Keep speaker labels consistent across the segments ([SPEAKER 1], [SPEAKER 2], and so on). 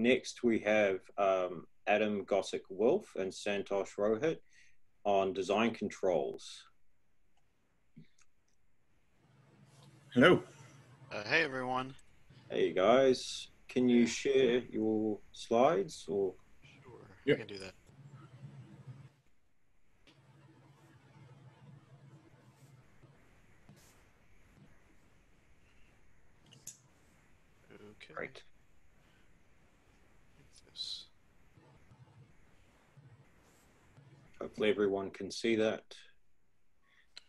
[SPEAKER 1] next we have um, Adam Gosik-Wolfe and Santosh Rohit on design controls.
[SPEAKER 2] Hello.
[SPEAKER 3] Uh, hey everyone.
[SPEAKER 1] Hey guys, can you share your slides or?
[SPEAKER 3] Sure,
[SPEAKER 2] Yeah.
[SPEAKER 3] I can do that. Okay.
[SPEAKER 1] Great.
[SPEAKER 3] like this.
[SPEAKER 1] Hopefully everyone can see that.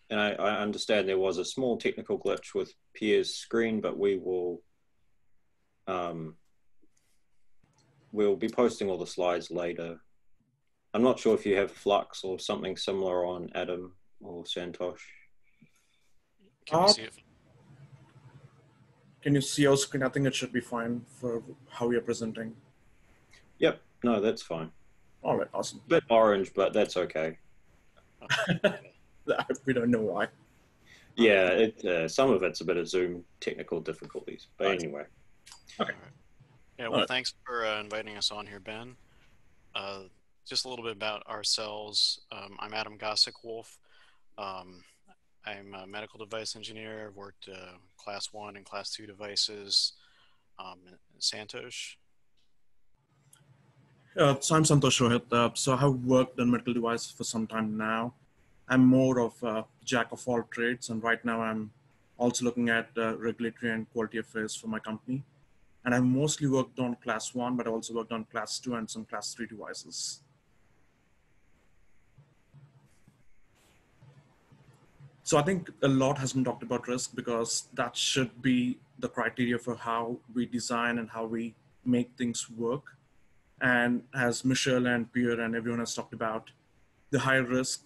[SPEAKER 1] And I, I understand there was a small technical glitch with Pierre's screen, but we will um, we'll be posting all the slides later. I'm not sure if you have Flux or something similar on Adam or Santosh.
[SPEAKER 3] Can
[SPEAKER 2] Uh,
[SPEAKER 3] you see it?
[SPEAKER 2] Can you see our screen? I think it should be fine for how we are presenting.
[SPEAKER 1] Yep, no, that's fine.
[SPEAKER 2] All right, awesome.
[SPEAKER 1] bit orange, but that's okay.
[SPEAKER 2] we don't know why.
[SPEAKER 1] Yeah, it, uh, some of it's a bit of Zoom technical difficulties, but
[SPEAKER 2] Right.
[SPEAKER 1] anyway.
[SPEAKER 3] Yeah, well,
[SPEAKER 2] Alright.
[SPEAKER 3] thanks for uh, inviting us on here, Ben. Uh, just a little bit about ourselves. Um, I'm Adam Gosik-Wolfe. Um, I'm a medical device engineer. I've worked uh, class one and class two devices. Um, in Santosh.
[SPEAKER 2] Uh, so I'm Santosh Rohit. Uh, so I have worked on medical devices for some time now. I'm more of a jack of all trades, and right now I'm also looking at uh, regulatory and quality affairs for my company. And I've mostly worked on class one, but I also worked on class two and some class three devices. So I think a lot has been talked about risk because that should be the criteria for how we design and how we make things work. And as Michelle and Pierre and everyone has talked about, the higher risk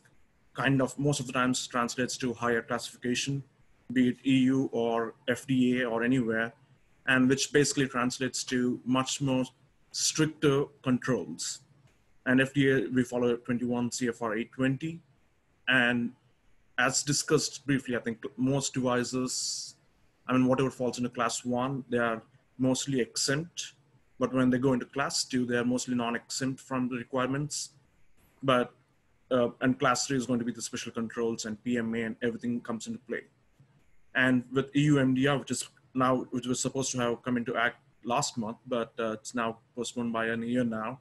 [SPEAKER 2] kind of most of the times translates to higher classification, be it EU or FDA or anywhere, and which basically translates to much more stricter controls. And FDA, we follow 21 CFR 820. And as discussed briefly, I think most devices, I mean, whatever falls into class one, they are mostly exempt. But when they go into class two, they are mostly non-exempt from the requirements. But uh, and class three is going to be the special controls and PMA and everything comes into play. And with EU MDR, which is now which was supposed to have come into act last month, but uh, it's now postponed by an year now.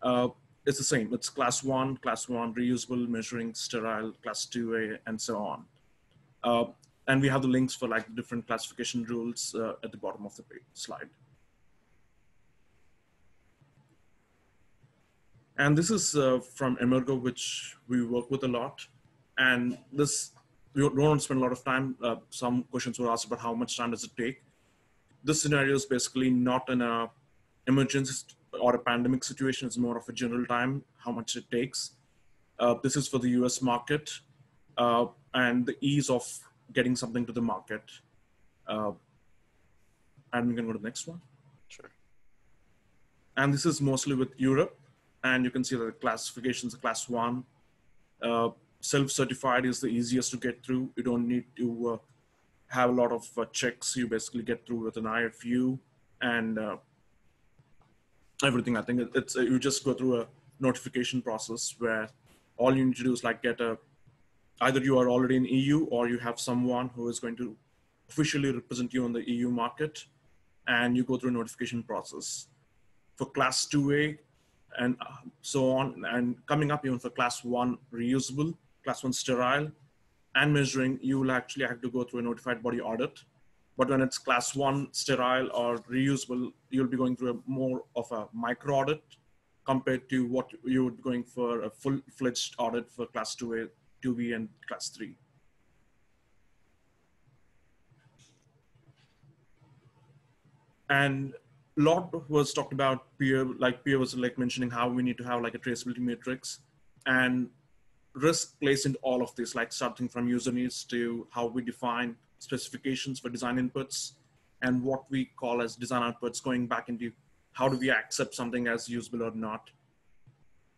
[SPEAKER 2] Uh, it's the same. It's class one, class one, reusable, measuring, sterile, class 2A, and so on. Uh, and we have the links for like the different classification rules uh, at the bottom of the slide. And this is uh, from Emergo, which we work with a lot. And this, we don't want to spend a lot of time. Uh, some questions were asked about how much time does it take. This scenario is basically not in a emergency or a pandemic situation. It's more of a general time, how much it takes. Uh, this is for the US market uh, and the ease of getting something to the market. Uh, and we can go to the next one.
[SPEAKER 3] Sure.
[SPEAKER 2] And this is mostly with Europe. And you can see that the classifications class one. Uh, self-certified is the easiest to get through. You don't need to uh, have a lot of uh, checks. You basically get through with an IFU and uh, everything. I think it's uh, you just go through a notification process where all you need to do is like get a either you are already in EU or you have someone who is going to officially represent you on the EU market, and you go through a notification process. For class 2A and uh, so on, and coming up even for class 1 reusable, class 1 sterile, and measuring, you will actually have to go through a notified body audit. But when it's class 1 sterile or reusable, you'll be going through a more of a micro audit compared to what you would going for a full-fledged audit for class 2A, 2B, and class 3. and lot was talked about peer like peer was like mentioning how we need to have like a traceability matrix and risk plays into all of this like starting from user needs to how we define specifications for design inputs and what we call as design outputs going back into how do we accept something as usable or not.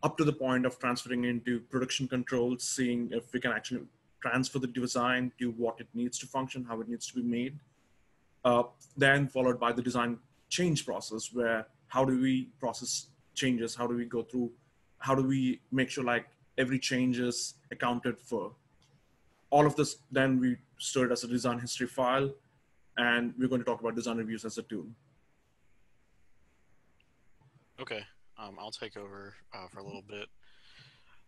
[SPEAKER 2] Up to the point of transferring into production controls seeing if we can actually transfer the design to what it needs to function how it needs to be made. Uh, then followed by the design change process where how do we process changes? How do we go through? How do we make sure like every change is accounted for? All of this, then we store it as a design history file, and we're going to talk about design reviews as a tool.
[SPEAKER 3] Okay, um, I'll take over uh, for a little bit.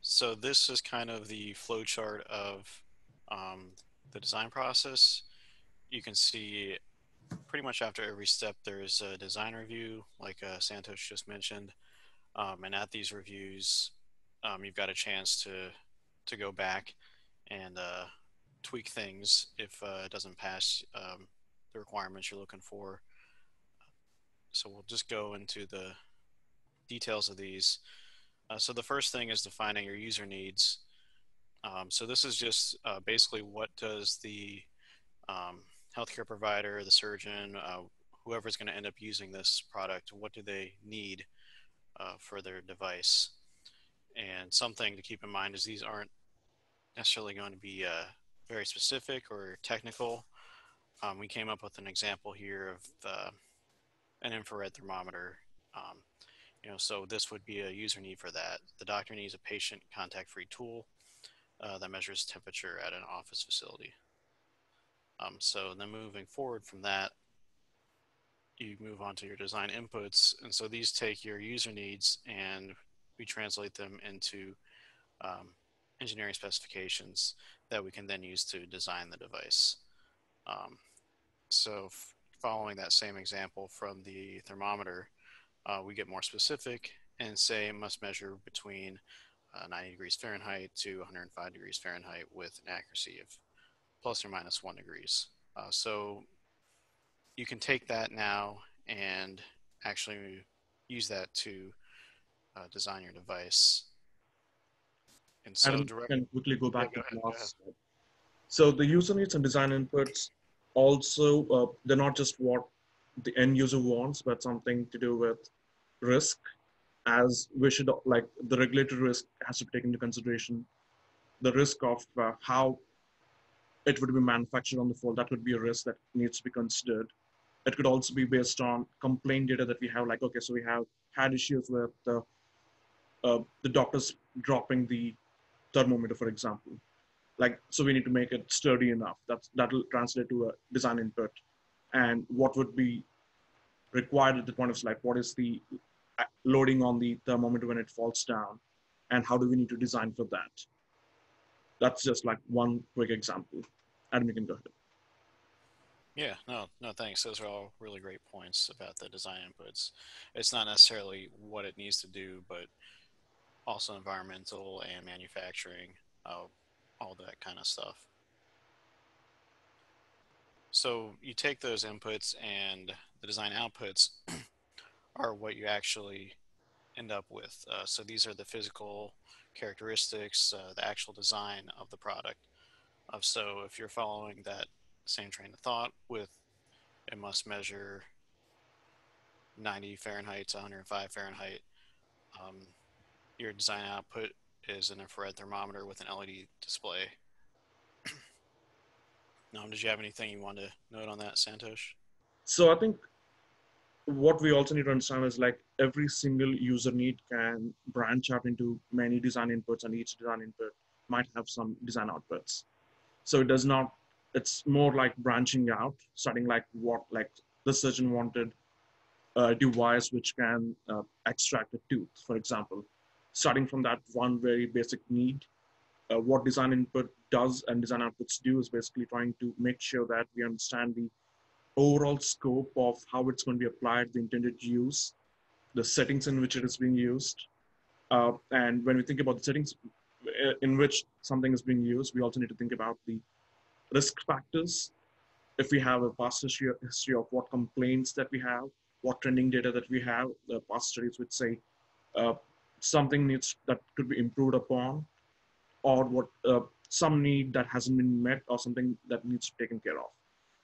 [SPEAKER 3] So this is kind of the flow chart of um, the design process. You can see pretty much after every step there's a design review, like uh, Santosh just mentioned. Um, and at these reviews, um, you've got a chance to to go back and uh, tweak things if uh, it doesn't pass um, the requirements you're looking for. So we'll just go into the details of these. Uh, so the first thing is defining your user needs. Um, so this is just uh, basically what does the um, healthcare provider, the surgeon, uh, whoever's going to end up using this product, what do they need uh, for their device? And something to keep in mind is these aren't necessarily going to be uh, very specific or technical. Um, we came up with an example here of uh, an infrared thermometer. Um, you know, so this would be a user need for that. The doctor needs a patient contact-free tool uh, that measures temperature at an office facility. Um, so then moving forward from that, you move on to your design inputs. And so these take your user needs and we translate them into um, engineering specifications that we can then use to design the device. Um, so following that same example from the thermometer, uh, we get more specific and say it must measure between uh, 90 degrees Fahrenheit to 105 degrees Fahrenheit with an accuracy of plus or minus one degrees. Uh, so you can take that now and actually use that to uh, design your device.
[SPEAKER 2] And so Adam, direct- can quickly go back yeah, go to last So the user needs and design inputs also, uh, they're not just what the end user wants, but something to do with risk as we should like the regulatory risk has to be taken into consideration the risk of uh, how it would be manufactured on the floor. That would be a risk that needs to be considered. It could also be based on complaint data that we have, like, okay, so we have had issues with the, uh, the doctors dropping the thermometer, for example. Like, so we need to make it sturdy enough. That's, that'll translate to a design input. And what would be required at the point of like, what is the uh, loading on the thermometer when it falls down? And how do we need to design for that? that's just like one quick example. Adam, you can go ahead.
[SPEAKER 3] Yeah, no, no, thanks. Those are all really great points about the design inputs. It's not necessarily what it needs to do, but also environmental and manufacturing, uh, all that kind of stuff. So you take those inputs and the design outputs are what you actually end up with. Uh, so these are the physical characteristics, uh, the actual design of the product. So if you're following that same train of thought with it must measure 90 Fahrenheit to 105 Fahrenheit, um, your design output is an infrared thermometer with an LED display. now, did you have anything you want to note on that, Santosh?
[SPEAKER 2] So I think what we also need to understand is like every single user need can branch out into many design inputs and each design input might have some design outputs so it does not it's more like branching out starting like what like the surgeon wanted a device which can uh, extract a tooth for example starting from that one very basic need uh, what design input does and design outputs do is basically trying to make sure that we understand the overall scope of how it's going to be applied, the intended use, the settings in which it is being used. Uh, and when we think about the settings in which something is being used, we also need to think about the risk factors. If we have a past history, history of what complaints that we have, what trending data that we have, the past studies would say uh, something needs that could be improved upon, or what uh, some need that hasn't been met, or something that needs taken care of.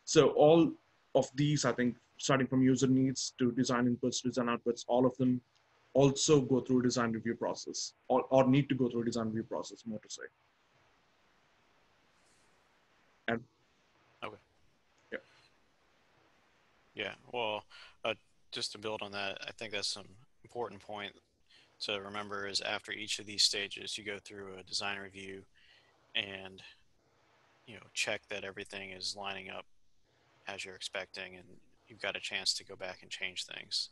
[SPEAKER 2] So all of these, I think, starting from user needs to design inputs, design outputs, all of them also go through a design review process or, or need to go through a design review process, more to say. And
[SPEAKER 3] okay.
[SPEAKER 2] Yeah.
[SPEAKER 3] Yeah. Well, uh, just to build on that, I think that's some important point to remember is after each of these stages, you go through a design review and you know check that everything is lining up as you're expecting and you've got a chance to go back and change things.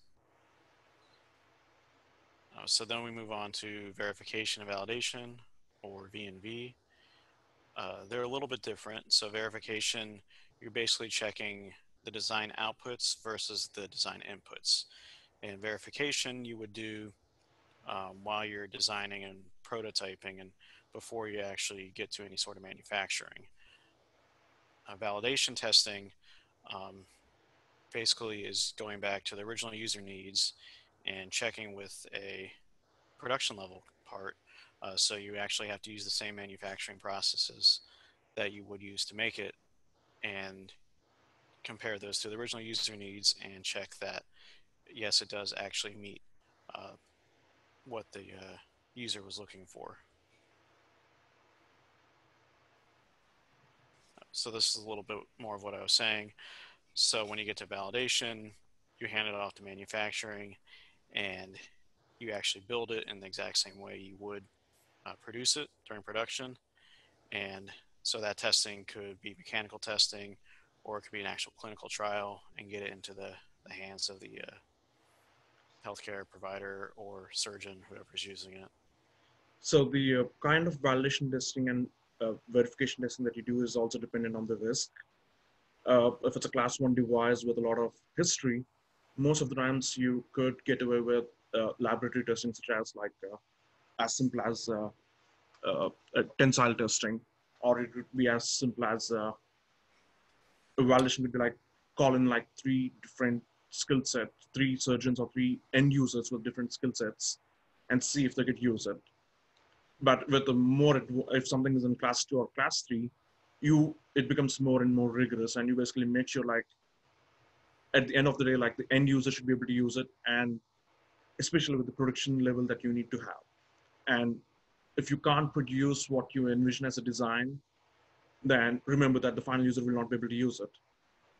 [SPEAKER 3] Uh, so then we move on to verification and validation or V&V. Uh, they're a little bit different. So verification, you're basically checking the design outputs versus the design inputs. And verification you would do um, while you're designing and prototyping and before you actually get to any sort of manufacturing. Uh, validation testing um, basically is going back to the original user needs and checking with a production level part. Uh, so you actually have to use the same manufacturing processes that you would use to make it and compare those to the original user needs and check that yes, it does actually meet uh, what the uh, user was looking for. So this is a little bit more of what I was saying. So when you get to validation, you hand it off to manufacturing and you actually build it in the exact same way you would uh, produce it during production. And so that testing could be mechanical testing or it could be an actual clinical trial and get it into the, the hands of the uh, healthcare provider or surgeon, whoever's using it.
[SPEAKER 2] So the uh, kind of validation testing and uh, verification testing that you do is also dependent on the risk. Uh, if it's a class one device with a lot of history, most of the times you could get away with uh, laboratory testing such as like uh, as simple as uh, tensile testing, or it would be as simple as evaluation would be like calling like three different skill sets, three surgeons or three end users with different skill sets and see if they could use it. But with the more, if something is in class two or class three, you, it becomes more and more rigorous and you basically make sure like at the end of the day, like the end user should be able to use it and especially with the production level that you need to have. And if you can't produce what you envision as a design, then remember that the final user will not be able to use it.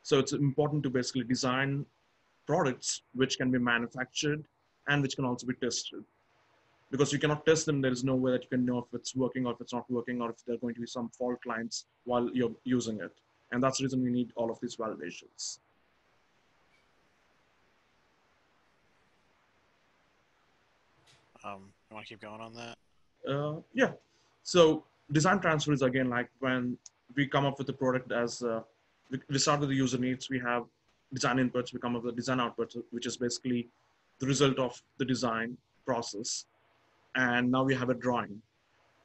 [SPEAKER 2] So it's important to basically design products which can be manufactured and which can also be tested. Because you cannot test them, there is no way that you can know if it's working or if it's not working or if there are going to be some fault lines while you're using it. And that's the reason we need all of these validations.
[SPEAKER 3] Um, you want to keep going on that?
[SPEAKER 2] Uh, yeah. So design transfer is again like when we come up with the product as uh, we, start with the user needs. We have design inputs, we come up with the design outputs, which is basically the result of the design process. And now we have a drawing.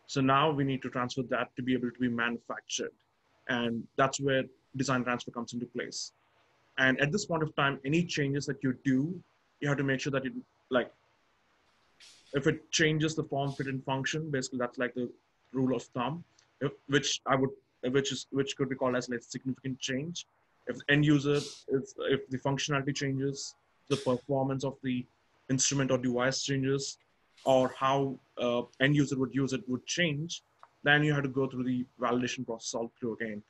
[SPEAKER 2] So now we need to transfer that to be able to be manufactured. And that's where design transfer comes into place. And at this point of time, any changes that you do, you have to make sure that it like, if it changes the form, fit, and function, basically that's like the rule of thumb, if, which I would which is which could be called as like significant change. If the end user, if, if the functionality changes, the performance of the instrument or device changes, or how uh, end user would use it would change, then you have to go through the validation process all through again.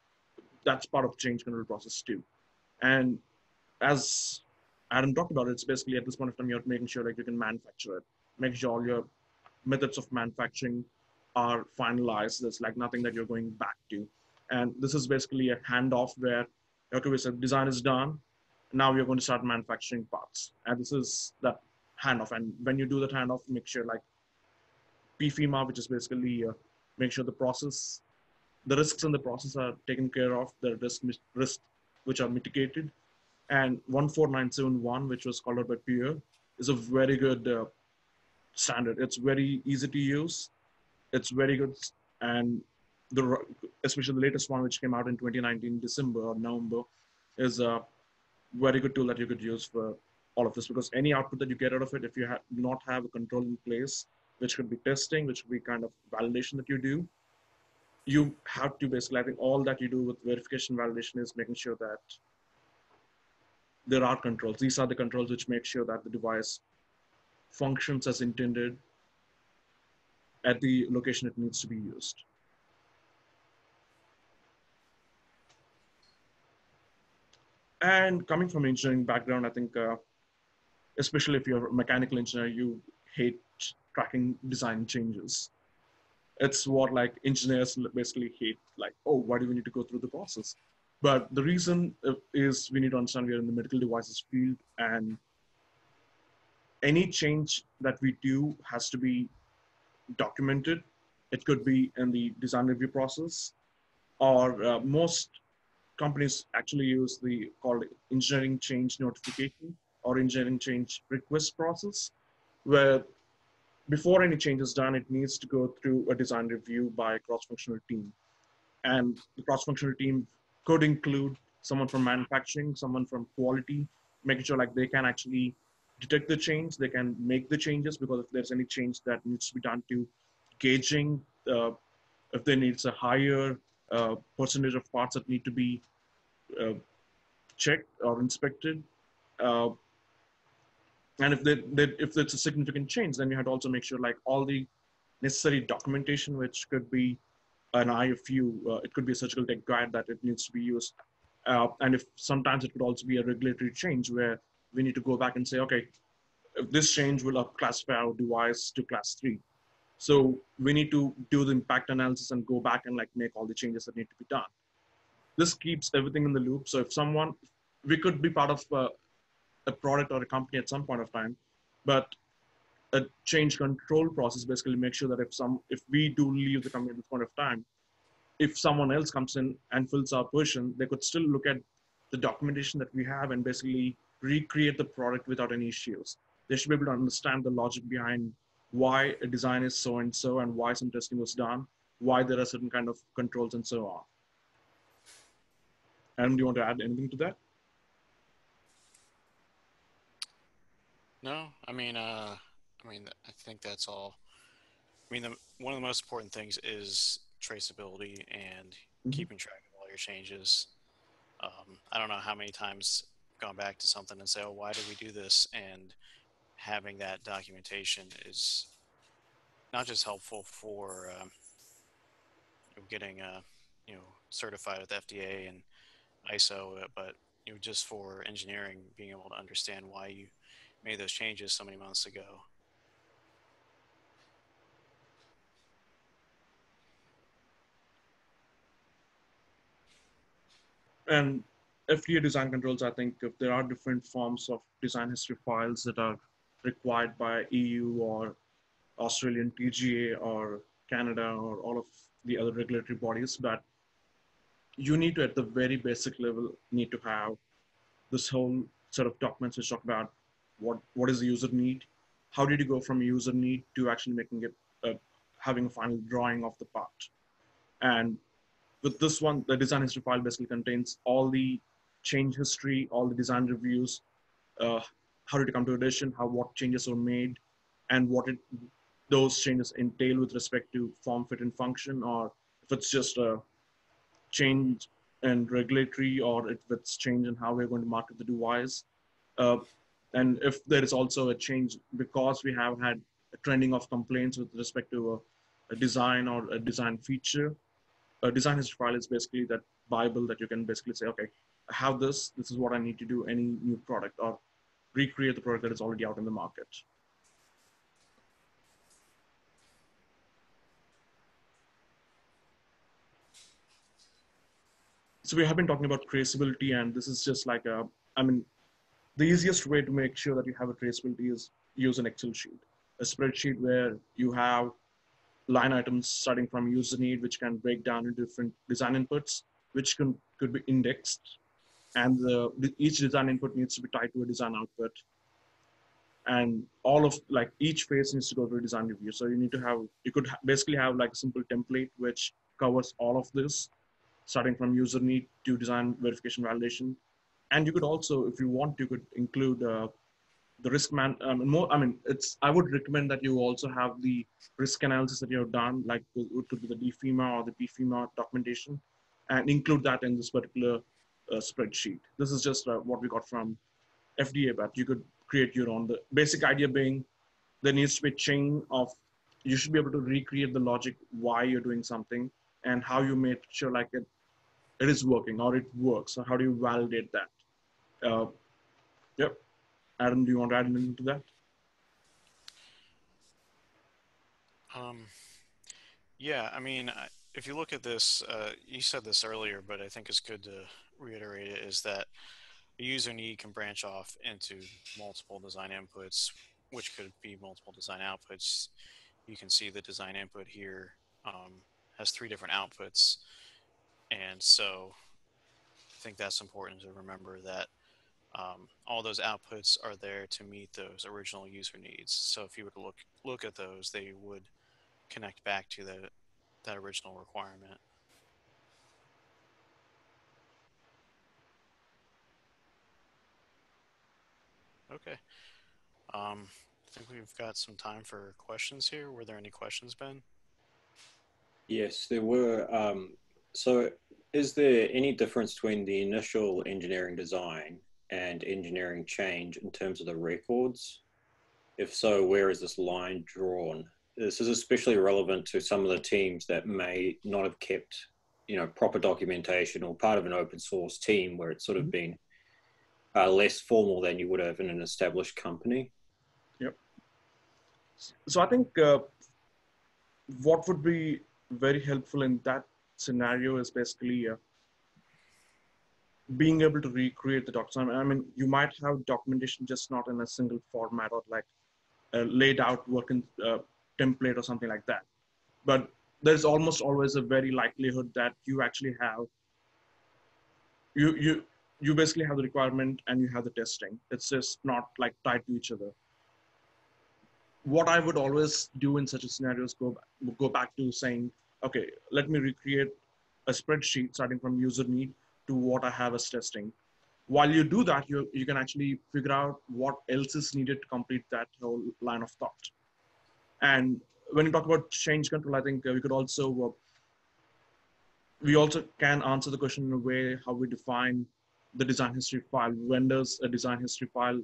[SPEAKER 2] That's part of change control process too. And as Adam talked about, it's basically at this point of time you're making sure like you can manufacture it, make sure all your methods of manufacturing are finalized. There's like nothing that you're going back to. And this is basically a handoff where, okay, we said design is done. Now we're going to start manufacturing parts. And this is that handoff. And when you do that handoff, make sure like PFMEA, which is basically uh, make sure the process, the risks in the process are taken care of, the risk, risk which are mitigated. And 14971, which was called out by Pierre, is a very good uh, standard. It's very easy to use. It's very good. And the especially the latest one which came out in 2019 December or November is a very good tool that you could use for all of this because any output that you get out of it, if you have not have a control in place, which could be testing, which could be kind of validation that you do, you have to basically, I think all that you do with verification validation is making sure that there are controls. These are the controls which make sure that the device functions as intended at the location it needs to be used. And coming from engineering background, I think uh, especially if you're a mechanical engineer, you hate tracking design changes. It's what like engineers basically hate, like, oh, why do we need to go through the process? But the reason is we need to understand we are in the medical devices field and any change that we do has to be documented. It could be in the design review process or uh, most companies actually use the called engineering change notification or engineering change request process where before any change is done, it needs to go through a design review by a cross-functional team. And the cross-functional team could include someone from manufacturing, someone from quality, making sure like they can actually detect the change, they can make the changes because if there's any change that needs to be done to gauging, uh, if there needs a higher uh, percentage of parts that need to be uh, checked or inspected. Uh, and if they, they, if it's a significant change, then you have to also make sure like all the necessary documentation, which could be an IFU, uh, it could be a surgical tech guide that it needs to be used. Uh, and if sometimes it could also be a regulatory change where we need to go back and say, okay, this change will classify our device to class three. So we need to do the impact analysis and go back and like make all the changes that need to be done. This keeps everything in the loop. So if someone, we could be part of a, a product or a company at some point of time, but a change control process basically makes sure that if some, if we do leave the company at this point of time, if someone else comes in and fills our position, they could still look at the documentation that we have and basically recreate the product without any issues. They should be able to understand the logic behind why a design is so and so and why some testing was done, why there are certain kind of controls and so on. Adam, do you want to add anything to that?
[SPEAKER 3] No, I mean, uh, I mean, I think that's all. I mean, the, one of the most important things is traceability and mm-hmm. keeping track of all your changes. Um, I don't know how many times gone back to something and say, "Oh, why did we do this?" and having that documentation is not just helpful for um, getting uh, you know certified with FDA and ISO, uh, but you know just for engineering, being able to understand why you made those changes so many months ago.
[SPEAKER 2] And FDA design controls, I think if there are different forms of design history files that are required by EU or Australian TGA or Canada or all of the other regulatory bodies, but you need to, at the very basic level, need to have this whole set of documents which talk about what, what is the user need, how did you go from user need to actually making it, uh, having a final drawing of the part. And with this one, the design history file basically contains all the change history, all the design reviews, uh, how did it come to addition, how what changes were made, and what it, those changes entail with respect to form, fit, and function, or if it's just a change in regulatory, or if it's change in how we're going to market the device. Uh, and if there is also a change because we have had a trending of complaints with respect to a, a design or a design feature, a design history file is basically that Bible that you can basically say, okay, have this, this is what I need to do any new product, or recreate the product that is already out in the market. So we have been talking about traceability and this is just like a, I mean, the easiest way to make sure that you have a traceability is use an Excel sheet, a spreadsheet where you have line items starting from user need, which can break down into different design inputs, which can, could be indexed and the, each design input needs to be tied to a design output. And all of like each phase needs to go through design review. So you need to have you could basically have like a simple template which covers all of this starting from user need to design verification validation. And you could also if you want you could include uh, the risk man um, more i mean it's i would recommend that you also have the risk analysis that you have done like it could be the DFMEA or the PFMEA documentation and include that in this particular uh, spreadsheet. This is just uh, what we got from FDA, but you could create your own. The basic idea being there needs to be a chain of, you should be able to recreate the logic why you're doing something and how you make sure like it, it is working or it works. So how do you validate that? Uh, yep. Adam, do you want to add anything to that?
[SPEAKER 3] Um, yeah, I mean, if you look at this, uh, you said this earlier, but I think it's good to reiterate it, is that a user need can branch off into multiple design inputs, which could be multiple design outputs. You can see the design input here um, has three different outputs. And so I think that's important to remember that um, all those outputs are there to meet those original user needs. So if you were to look look at those, they would connect back to the, that original requirement. Okay. Um, I think we've got some time for questions here. Were there any questions, Ben?
[SPEAKER 1] Yes, there were. Um, so is there any difference between the initial engineering design and engineering change in terms of the records? If so, where is this line drawn? This is especially relevant to some of the teams that may not have kept, you know, proper documentation or part of an open source team where it's sort of mm-hmm. been uh, less formal than you would have in an established company.
[SPEAKER 2] Yep. So I think uh, what would be very helpful in that scenario is basically uh, being able to recreate the document. I mean, you might have documentation just not in a single format or like a laid out working uh, template or something like that. But there's almost always a very likelihood that you actually have you you you basically have the requirement and you have the testing. It's just not like tied to each other. What I would always do in such a scenario is go go back to saying, okay, let me recreate a spreadsheet starting from user need to what I have as testing. While you do that, you, you can actually figure out what else is needed to complete that whole line of thought. And when you talk about change control, I think uh, we could also, uh, we also can answer the question in a way how we define the design history file. When does a design history file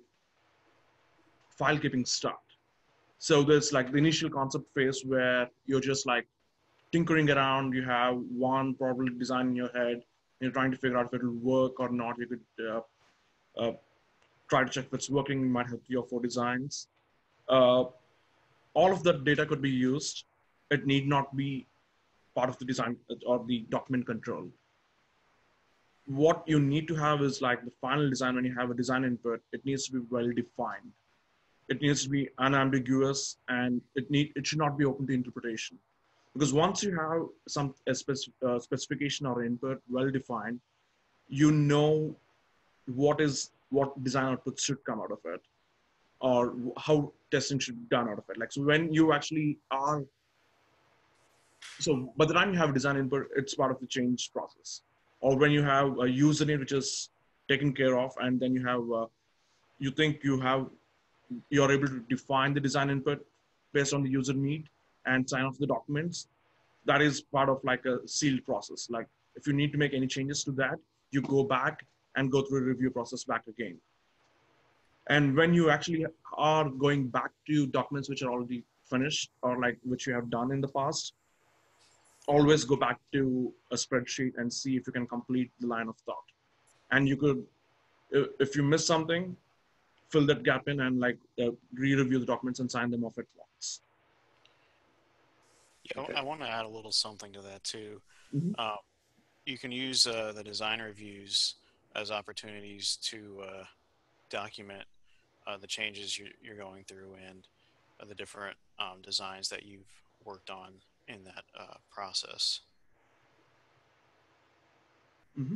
[SPEAKER 2] file keeping start? So there's like the initial concept phase where you're just like tinkering around. You have one probably design in your head. You're trying to figure out if it will work or not. You could uh, uh, try to check if it's working. You might have three or four designs. Uh, all of that data could be used. It need not be part of the design or the document control. What you need to have is like the final design when you have a design input, it needs to be well defined. It needs to be unambiguous and it need it should not be open to interpretation because once you have some spec- uh, specification or input well defined you know what is what design output should come out of it or how testing should be done out of it like so when you actually are so by the time you have design input it's part of the change process or when you have a user need which is taken care of and then you have uh, you think you have you're able to define the design input based on the user need and sign off the documents, that is part of like a sealed process. Like if you need to make any changes to that, you go back and go through a review process back again. And when you actually are going back to documents which are already finished or like which you have done in the past, always go back to a spreadsheet and see if you can complete the line of thought. And you could, if you miss something, fill that gap in and like uh, re-review the documents and sign them off at once.
[SPEAKER 3] Yeah, okay. I want to add a little something to that too. Mm-hmm. Uh, you can use uh, the design reviews as opportunities to uh, document uh, the changes you're, you're, going through and uh, the different um, designs that you've worked on in that uh, process.
[SPEAKER 1] Mm-hmm.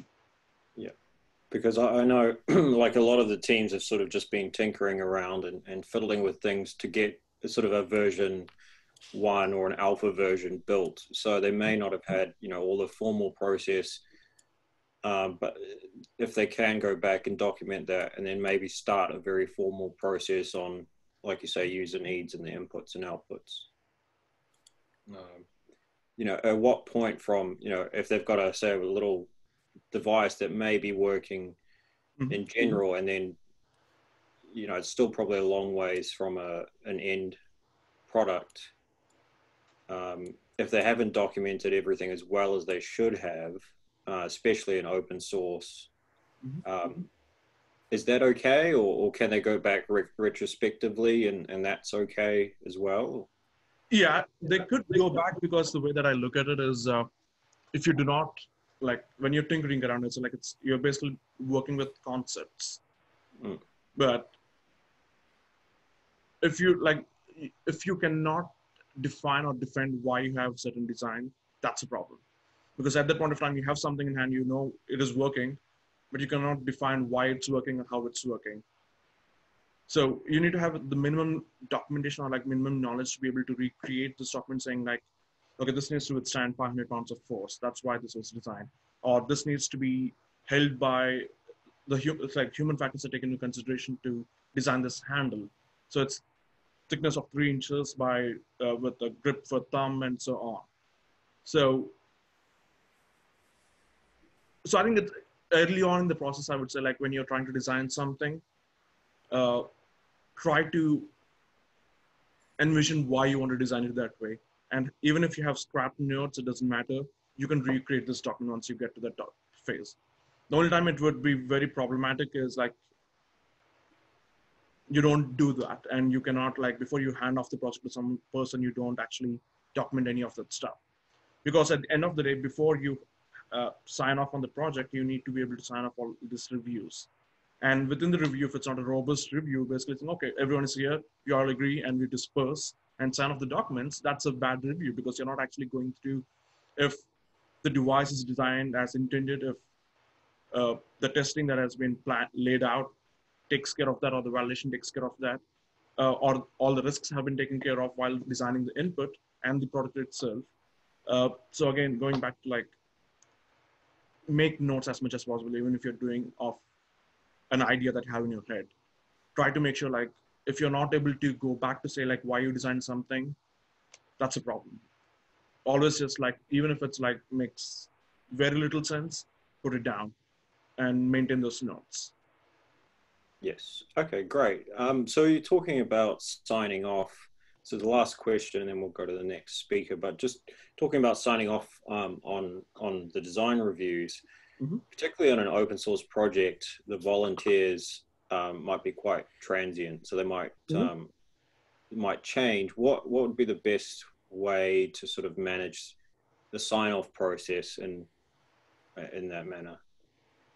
[SPEAKER 1] Yeah, because I, I know like a lot of the teams have sort of just been tinkering around and, and fiddling with things to get sort of a version one or an alpha version built. So they may not have had, you know, all the formal process. Um, but if they can go back and document that and then maybe start a very formal process on, like you say, user needs and the inputs and outputs. Um, you know, at what point from, you know, if they've got a, say, a little device that may be working mm-hmm. in general and then, you know, it's still probably a long ways from a, an end product um, if they haven't documented everything as well as they should have, uh, especially in open source, mm-hmm. um, is that okay, or, or can they go back re- retrospectively and, and that's okay as well?
[SPEAKER 2] Yeah, they could go back because the way that I look at it is, uh, if you do not like when you're tinkering around, it's like it's you're basically working with concepts,
[SPEAKER 1] Mm.
[SPEAKER 2] but if you like, if you cannot define or defend why you have certain design, that's a problem, because at that point of time you have something in hand, you know it is working, but you cannot define why it's working and how it's working. So you need to have the minimum documentation or like minimum knowledge to be able to recreate this document saying like, okay, this needs to withstand 500 pounds of force. That's why this was designed. Or this needs to be held by the human, like human factors are taken into consideration to design this handle. So it's thickness of three inches by uh, with a grip for thumb and so on. So, so I think that early on in the process, I would say like when you're trying to design something, uh, try to envision why you want to design it that way. And even if you have scrapped notes, it doesn't matter. You can recreate this document once you get to that phase. The only time it would be very problematic is like you don't do that, and you cannot like before you hand off the project to some person, you don't actually document any of that stuff. Because at the end of the day, before you uh, sign off on the project, you need to be able to sign off all these reviews. And within the review, if it's not a robust review, basically saying, okay, everyone is here, you all agree, and we disperse and sign off the documents, that's a bad review because you're not actually going through if the device is designed as intended, if uh, the testing that has been laid out takes care of that, or the validation takes care of that, uh, or all the risks have been taken care of while designing the input and the product itself. Uh, so again, going back to like make notes as much as possible, even if you're doing off an idea that you have in your head. Try to make sure like if you're not able to go back to say like why you designed something, that's a problem. Always just like even if it's like makes very little sense, put it down and maintain those notes.
[SPEAKER 1] Yes. Okay, great. Um, so you're talking about signing off. So the last question, and then we'll go to the next speaker. But just talking about signing off um, on on the design reviews,
[SPEAKER 2] Mhm.
[SPEAKER 1] particularly on an open source project, the volunteers um, might be quite transient. So they might
[SPEAKER 2] Mhm.
[SPEAKER 1] um, might change. What what would be the best way to sort of manage the sign off process in in that manner?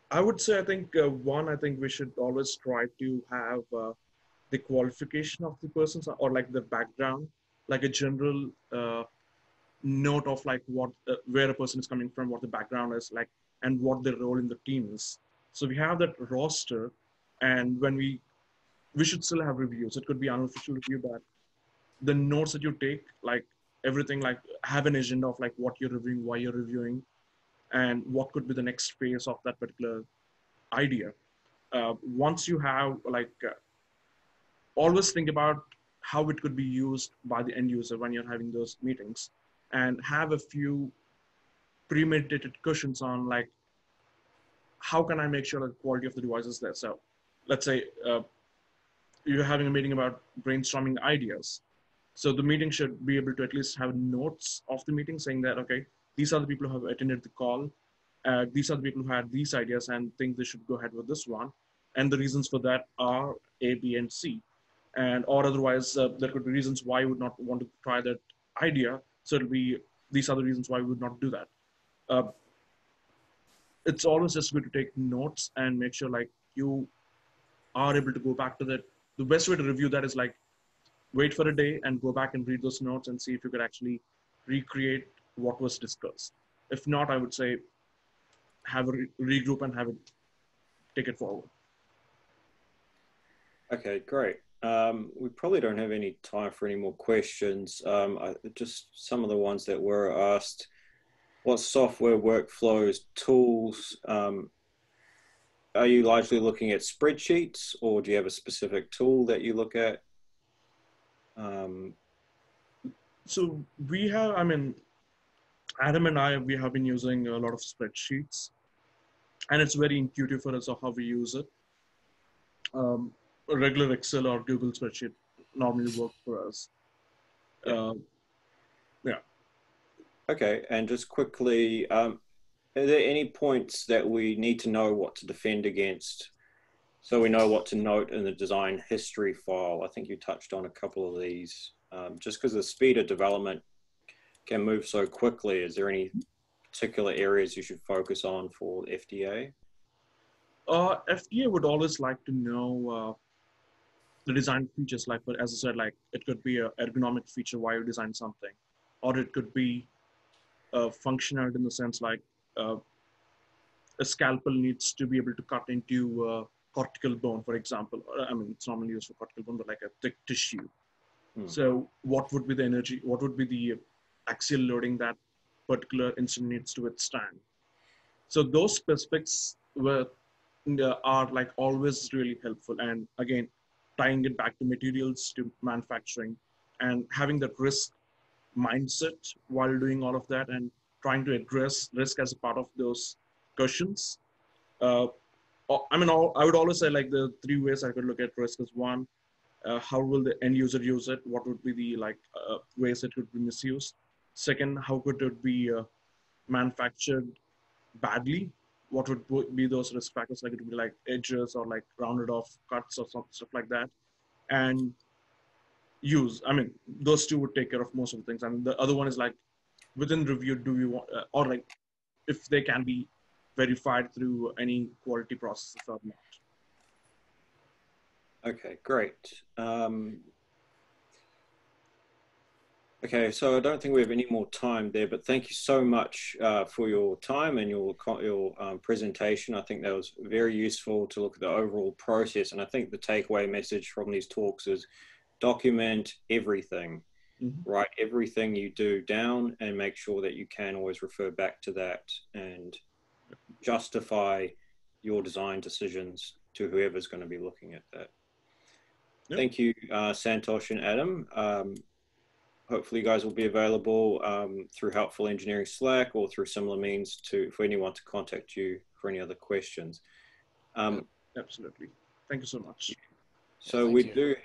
[SPEAKER 2] I would say I think uh, one I think we should always try to have uh, the qualification of the persons or like the background, like a general uh, note of like what uh, where a person is coming from, what the background is like, and what their role in the team is. So we have that roster, and when we we should still have reviews. It could be unofficial review, but the notes that you take, like everything, like have an agenda of like what you're reviewing, why you're reviewing, and what could be the next phase of that particular idea. Uh, once you have like, uh, always think about how it could be used by the end user when you're having those meetings, and have a few premeditated questions on like, how can I make sure that the quality of the device is there? So, let's say uh, you're having a meeting about brainstorming ideas. So the meeting should be able to at least have notes of the meeting saying that, okay, these are the people who have attended the call. Uh, these are the people who had these ideas and think they should go ahead with this one. And the reasons for that are A, B, and C. And or otherwise, uh, there could be reasons why you would not want to try that idea. So it'll be these are the reasons why we would not do that. Uh, it's always just good to take notes and make sure like you are able to go back to that. The best way to review that is like wait for a day and go back and read those notes and see if you could actually recreate what was discussed. If not, I would say have a re- regroup and have it take it forward.
[SPEAKER 1] Okay, great. Um, we probably don't have any time for any more questions. Um, I, just some of the ones that were asked. What software workflows, tools? Um, are you largely looking at spreadsheets or do you have a specific tool that you look at? Um,
[SPEAKER 2] So we have, I mean, Adam and I, we have been using a lot of spreadsheets, and it's very intuitive for us of how we use it. Um, a regular Excel or Google spreadsheet normally work for us. Uh,
[SPEAKER 1] okay, and just quickly, um, are there any points that we need to know what to defend against So we know what to note in the design history file. I think you touched on a couple of these. Um, just because the speed of development can move so quickly, is there any particular areas you should focus on for FDA?
[SPEAKER 2] Uh, FDA would always like to know uh, the design features. Like, but as I said, like it could be an ergonomic feature why you design something, or it could be a functionality in the sense like uh, a scalpel needs to be able to cut into uh, cortical bone, for example. I mean, it's normally used for cortical bone, but like a thick tissue. Hmm. So, what would be the energy? What would be the axial loading that particular instrument needs to withstand? So, those specifics were uh, are like always really helpful. And again, tying it back to materials to manufacturing and having that risk mindset while doing all of that and trying to address risk as a part of those questions. Uh, I mean, I would always say like the three ways I could look at risk is one, uh, how will the end user use it? What would be the like uh, ways it could be misused? Second, how could it be uh, manufactured badly? What would be those risk factors? Like it would be like edges or like rounded off cuts or some stuff like that. And use, I mean, those two would take care of most of the things. And the other one is like within review, do you want, uh, or like if they can be verified through any quality processes or not.
[SPEAKER 1] Okay, great. Um, okay, so I don't think we have any more time there, but thank you so much uh, for your time and your your um, presentation. I think that was very useful to look at the overall process, and I think the takeaway message from these talks is document everything. Mm-hmm. Write everything you do down and make sure that you can always refer back to that and justify your design decisions to whoever's going to be looking at that. Yep. Thank you, uh, Santosh and Adam. Um, hopefully you guys will be available um, through Helpful Engineering Slack or through similar means to for anyone to contact you for any other questions.
[SPEAKER 2] Um, Absolutely. Thank you so much.
[SPEAKER 1] So Thank we you. do